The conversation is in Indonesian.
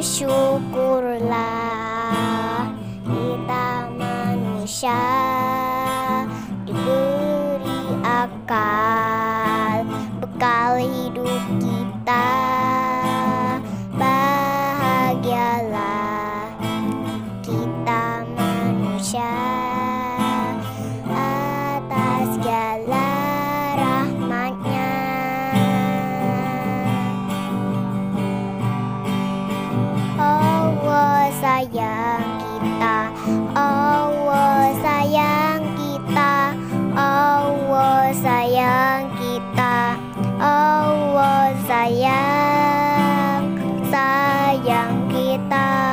bersyukurlah kita manusia diberi akal bekal hidup kita. Bahagialah kita manusia sayang kita. Allah sayang kita. Allah sayang kita. Allah sayang sayang kita.